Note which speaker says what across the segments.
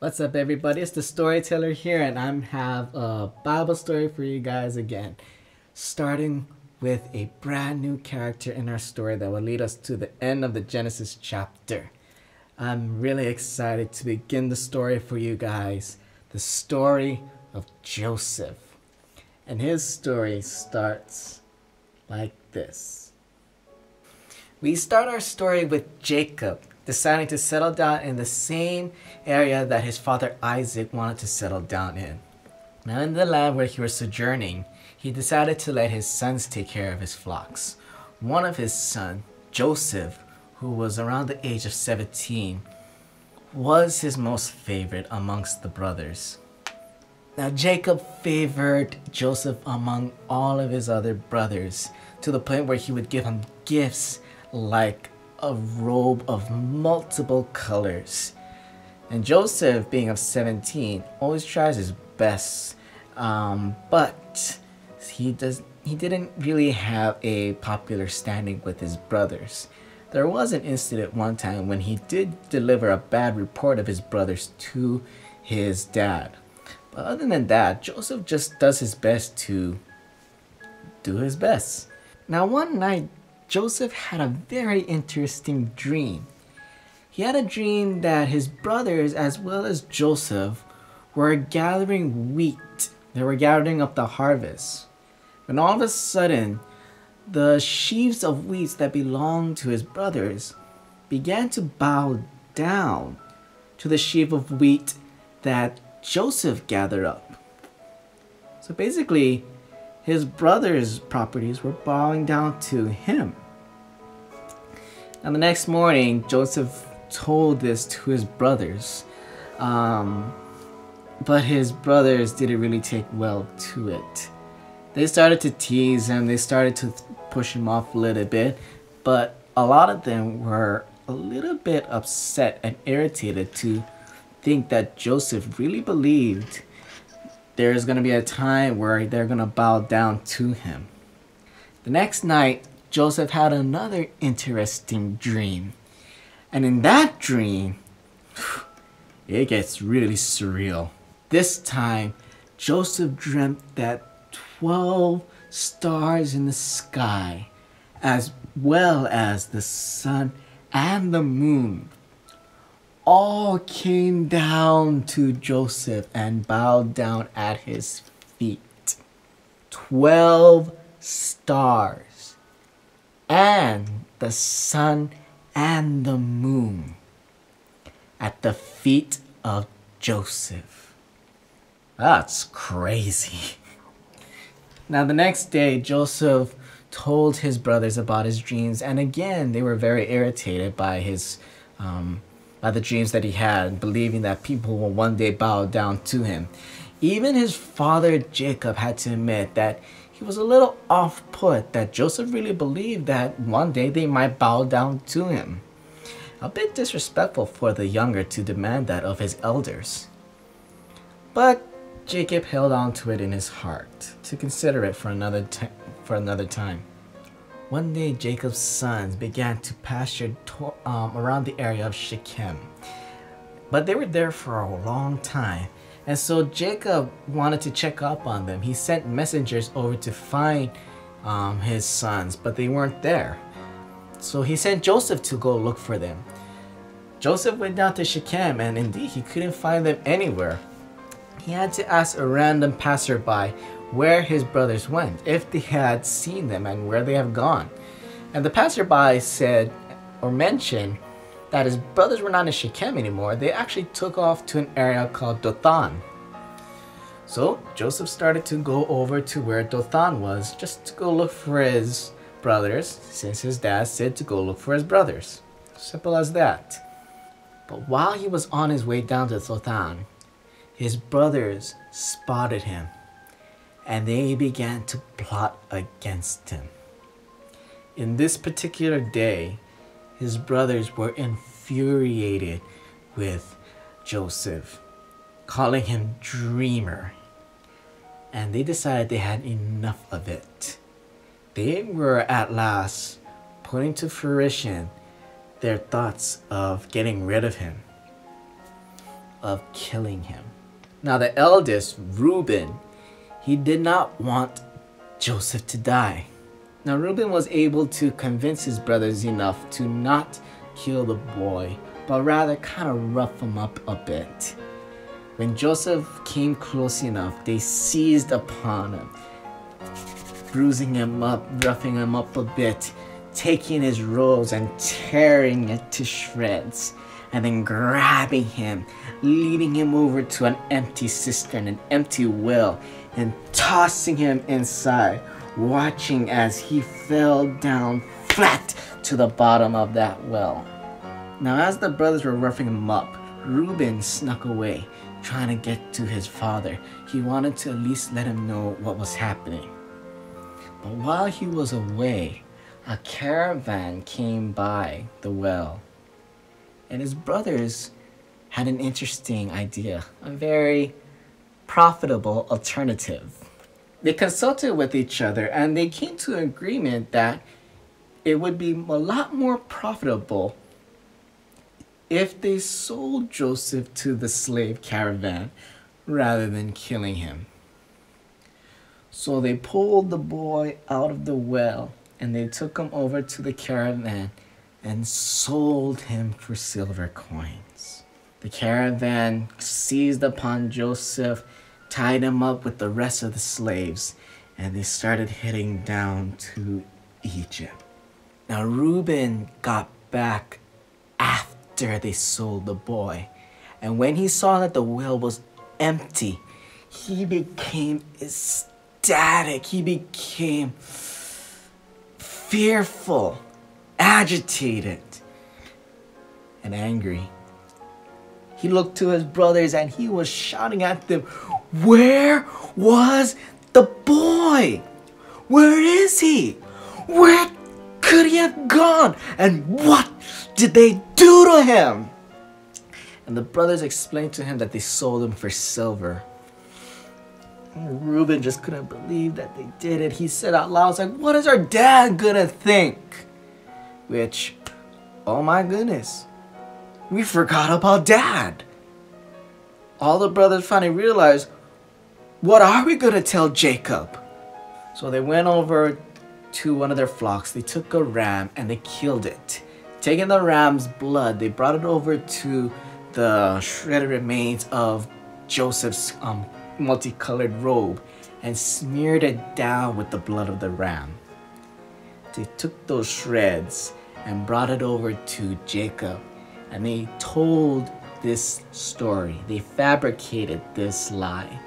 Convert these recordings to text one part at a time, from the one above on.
Speaker 1: What's up, everybody? It's the storyteller here, and I have a Bible story for you guys again. Starting with a brand new character in our story that will lead us to the end of the Genesis chapter. I'm really excited to begin the story for you guys. The story of Joseph. And his story starts like this. We start our story with Jacob deciding to settle down in the same area that his father Isaac wanted to settle down in. Now, in the land where he was sojourning, he decided to let his sons take care of his flocks. One of his sons, Joseph, who was around the age of 17, was his most favorite amongst the brothers. Now, Jacob favored Joseph among all of his other brothers to the point where he would give him gifts like a robe of multiple colors. And Joseph, being of 17, always tries his best, um, but he does he didn't really have a popular standing with his brothers. There was an incident one time when he did deliver a bad report of his brothers to his dad. But other than that, Joseph just does his best to do his best. Now, one night, Joseph had a very interesting dream. He had a dream that his brothers, as well as Joseph, were gathering wheat. They were gathering up the harvest. When all of a sudden, the sheaves of wheat that belonged to his brothers began to bow down to the sheaf of wheat that Joseph gathered up. So basically, his brother's properties were bowing down to him. And the next morning, Joseph told this to his brothers. Um, but his brothers didn't really take well to it. They started to tease him, they started to push him off a little bit, but a lot of them were a little bit upset and irritated to think that Joseph really believed there's going to be a time where they're going to bow down to him. The next night, Joseph had another interesting dream. And in that dream, it gets really surreal. This time, Joseph dreamt that 12 stars in the sky, as well as the sun and the moon, all came down to Joseph and bowed down at his feet. 12 stars and the sun and the moon at the feet of Joseph. That's crazy. Now, the next day, Joseph told his brothers about his dreams, and again, they were very irritated by his, um, by the dreams that he had, believing that people will one day bow down to him. Even his father Jacob had to admit that he was a little off put that Joseph really believed that one day they might bow down to him. A bit disrespectful for the younger to demand that of his elders. But Jacob held on to it in his heart to consider it for another, for another time. One day, Jacob's sons began to pasture um, around the area of Shechem. But they were there for a long time and so Jacob wanted to check up on them. He sent messengers over to find um, his sons, but they weren't there. So he sent Joseph to go look for them. Joseph went down to Shechem, and indeed he couldn't find them anywhere. He had to ask a random passerby where his brothers went, if they had seen them, and where they have gone. And the passerby said or mentioned that his brothers were not in Shechem anymore, they actually took off to an area called Dothan. So Joseph started to go over to where Dothan was just to go look for his brothers, since his dad said to go look for his brothers. Simple as that. But while he was on his way down to Dothan, his brothers spotted him and they began to plot against him. In this particular day, his brothers were infuriated with Joseph, calling him dreamer. And they decided they had enough of it. They were at last putting to fruition their thoughts of getting rid of him. of killing him. Now, the eldest, Reuben, he did not want Joseph to die. Now, Reuben was able to convince his brothers enough to not kill the boy, but rather kind of rough him up a bit. When Joseph came close enough, they seized upon him, bruising him up, roughing him up a bit, taking his robes and tearing it to shreds, and then grabbing him, leading him over to an empty cistern, an empty well, and tossing him inside, watching as he fell down flat to the bottom of that well. Now, as the brothers were roughing him up, Reuben snuck away, trying to get to his father. He wanted to at least let him know what was happening. But while he was away, a caravan came by the well. And his brothers had an interesting idea, a very profitable alternative. They consulted with each other and they came to an agreement that it would be a lot more profitable if they sold Joseph to the slave caravan rather than killing him. So they pulled the boy out of the well and they took him over to the caravan and sold him for silver coins. The caravan seized upon Joseph, tied him up with the rest of the slaves, and they started heading down to Egypt. Now, Reuben got back after they sold the boy, and when he saw that the well was empty, he became ecstatic. He became fearful, agitated, and angry. He looked to his brothers and he was shouting at them, Where was the boy? Where is he? Where could he have gone? And what did they do to him? And the brothers explained to him that they sold him for silver. Reuben just couldn't believe that they did it. He said out loud, like, what is our dad gonna think? Which, oh my goodness, we forgot about dad. All the brothers finally realized, what are we gonna tell Jacob? So they went over to one of their flocks. They took a ram and they killed it. Taking the ram's blood, they brought it over to the shredded remains of Joseph's um, multicolored robe and smeared it down with the blood of the ram. They took those shreds and brought it over to Jacob and they told this story. They fabricated this lie,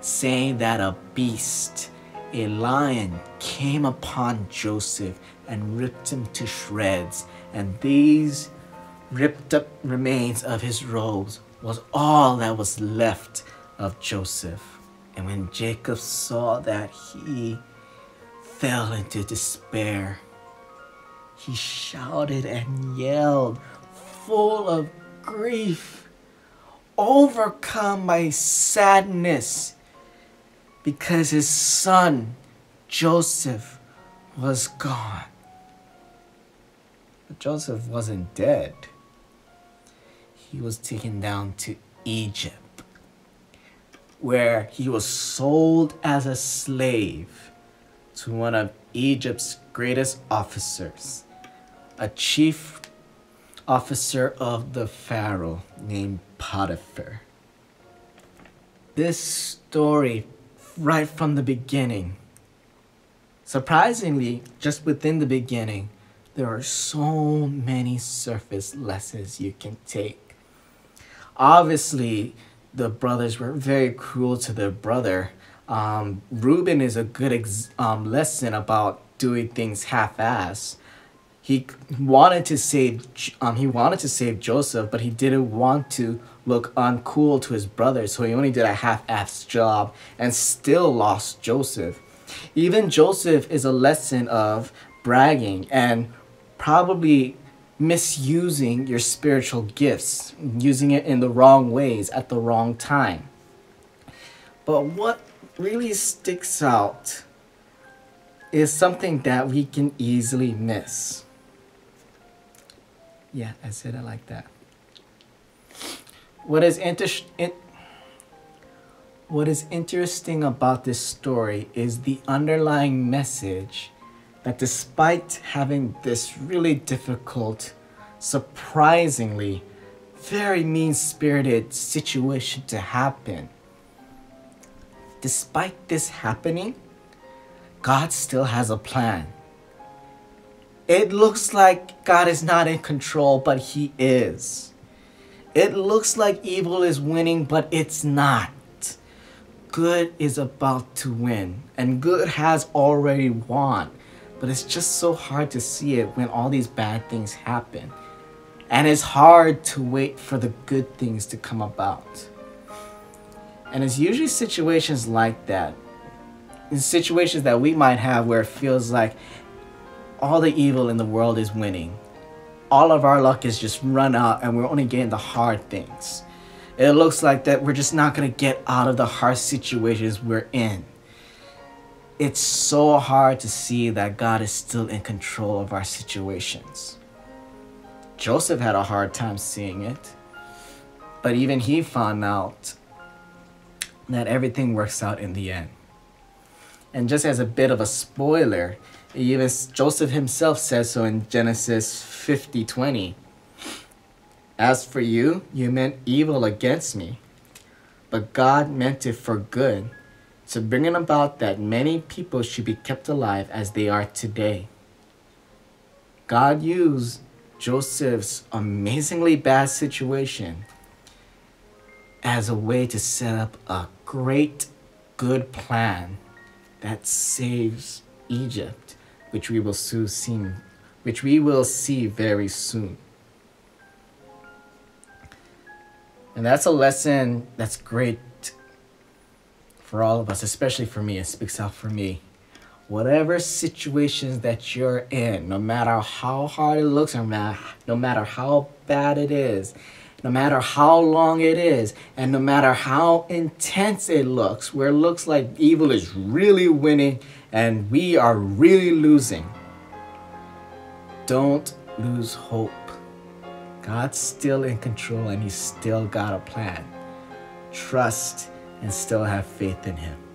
Speaker 1: saying that a beast, a lion, came upon Joseph and ripped him to shreds, and these ripped up remains of his robes was all that was left of Joseph. And when Jacob saw that, he fell into despair. He shouted and yelled, full of grief, overcome by sadness, because his son, Joseph, was gone. But Joseph wasn't dead. He was taken down to Egypt where he was sold as a slave to one of Egypt's greatest officers, a chief officer of the Pharaoh named Potiphar. This story, right from the beginning, surprisingly, just within the beginning, there are so many surface lessons you can take. Obviously, the brothers were very cruel to their brother. Um, Reuben is a good um, lesson about doing things half-ass. He wanted to save um, he wanted to save Joseph, but he didn't want to look uncool to his brother, so he only did a half-ass job and still lost Joseph. Even Joseph is a lesson of bragging and probably misusing your spiritual gifts, using it in the wrong ways at the wrong time. But what really sticks out is something that we can easily miss. Yeah, I said I like that. what is inter- in- what is interesting about this story is the underlying message that despite having this really difficult, surprisingly very mean-spirited situation to happen, despite this happening, God still has a plan. It looks like God is not in control, but He is. It looks like evil is winning, but it's not. Good is about to win, and good has already won. But it's just so hard to see it when all these bad things happen. And it's hard to wait for the good things to come about. And it's usually situations like that. In situations that we might have where it feels like all the evil in the world is winning. All of our luck is just run out and we're only getting the hard things. It looks like that we're just not going to get out of the hard situations we're in. It's so hard to see that God is still in control of our situations. Joseph had a hard time seeing it, but even he found out that everything works out in the end. And just as a bit of a spoiler, even Joseph himself says so in Genesis 50 20. As for you, you meant evil against me, but God meant it for good, to bring it about that many people should be kept alive as they are today. God used Joseph's amazingly bad situation as a way to set up a great, good plan that saves Egypt, which we will soon see, which we will see very soon. And that's a lesson that's great for all of us, especially for me. It speaks out for me. Whatever situations that you're in, no matter how hard it looks, or no matter how bad it is, no matter how long it is, and no matter how intense it looks, where it looks like evil is really winning and we are really losing, don't lose hope. God's still in control and He's still got a plan. Trust and still have faith in Him.